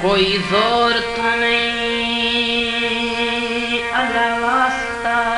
کوئی زور تو نہیں اللہ واسطہ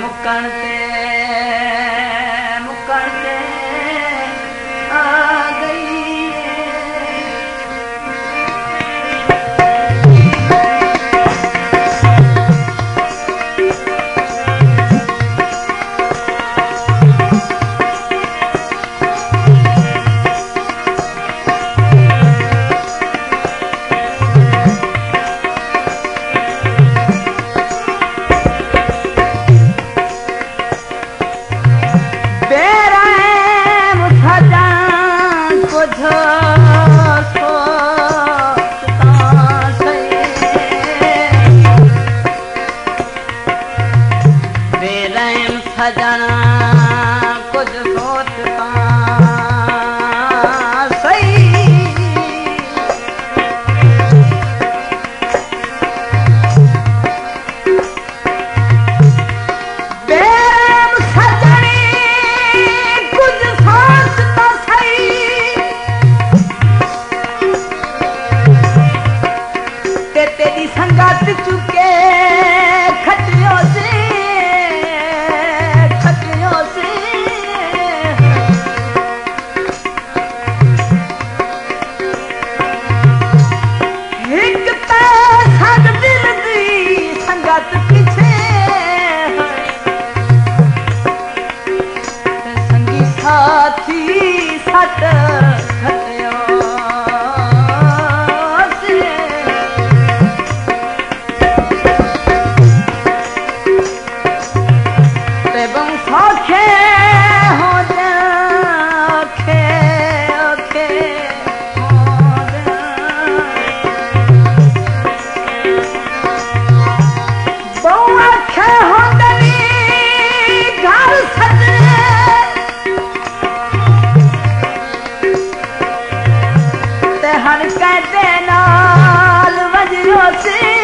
मुकण ते तेरी संगत चुके कैसे नाल बजरो से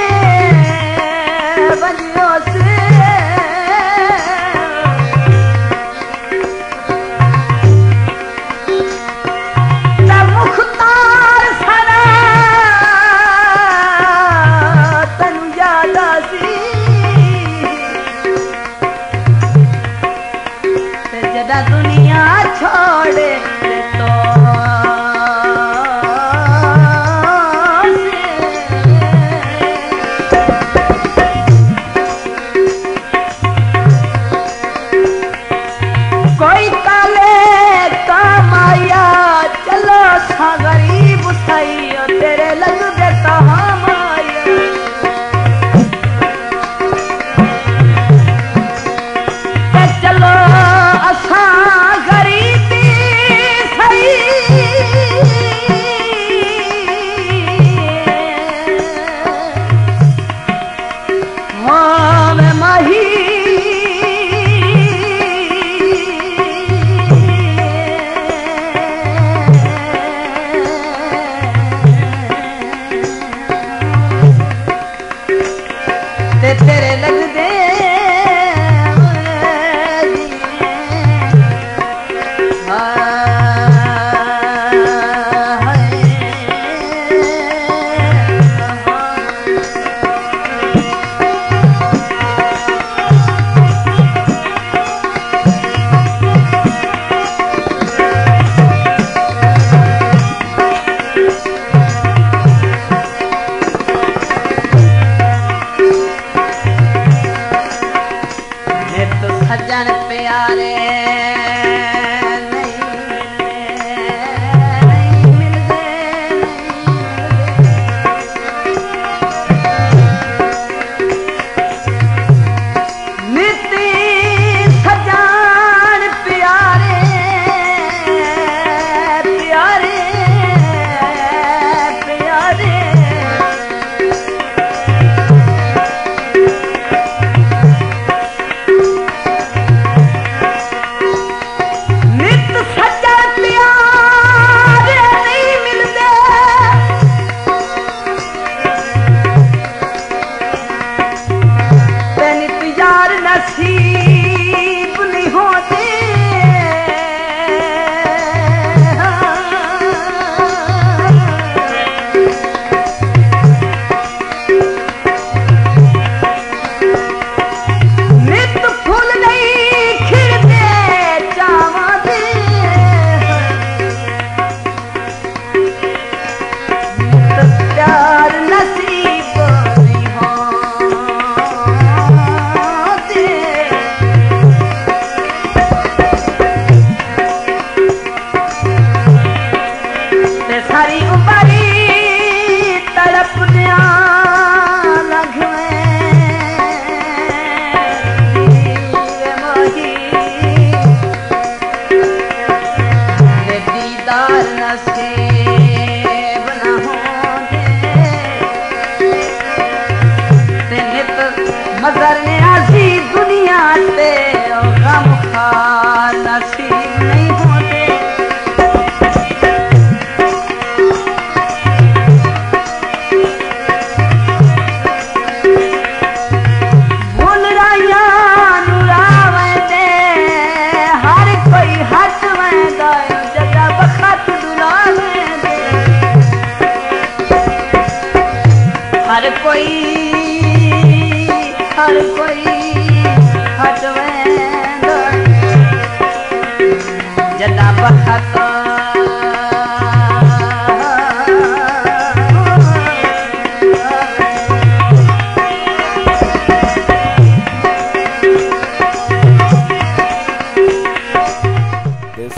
This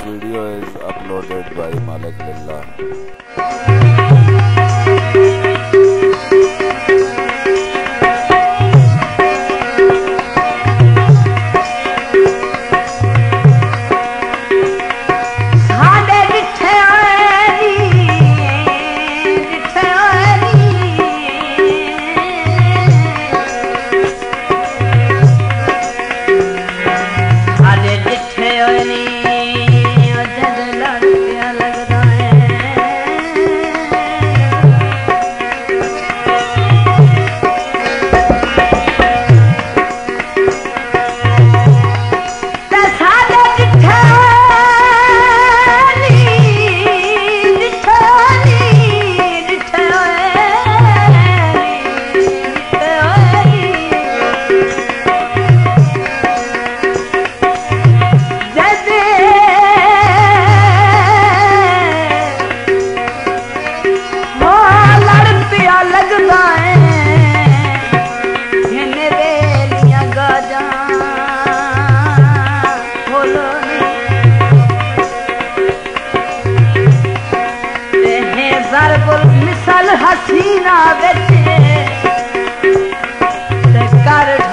video is uploaded by Malik Lillah. got it.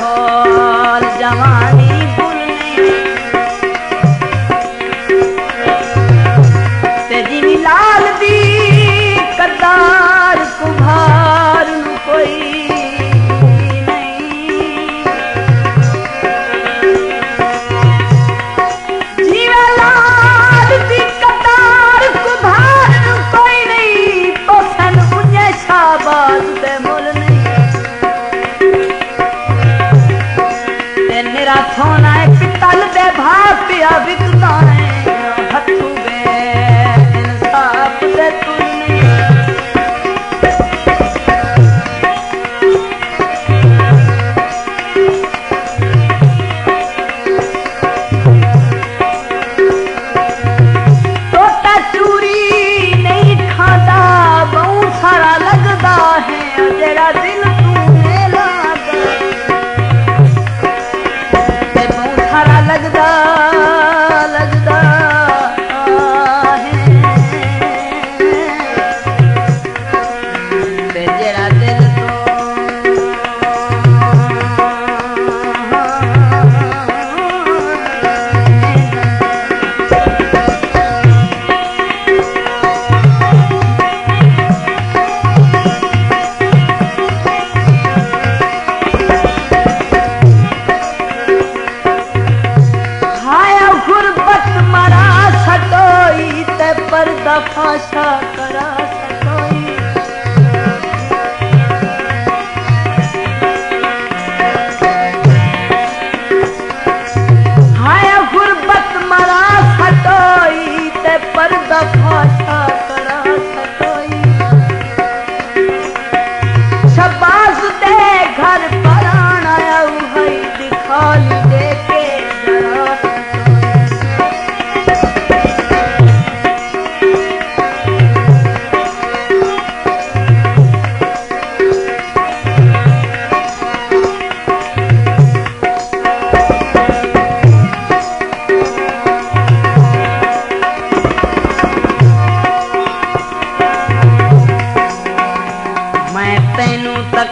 मेरा सोना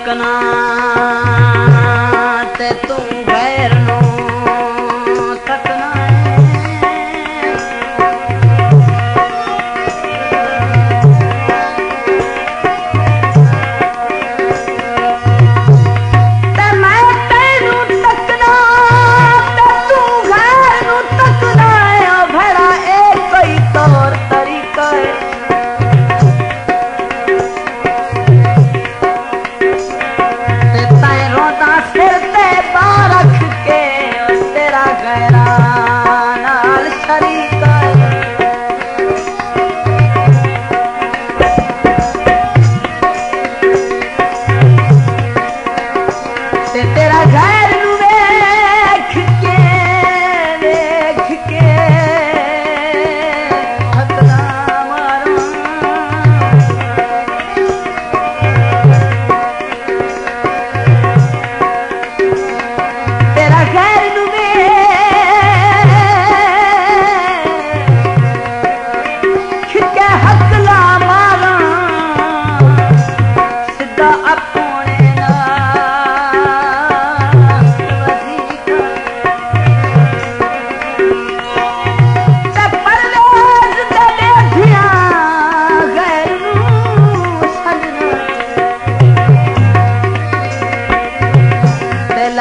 Kana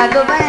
Sagobai.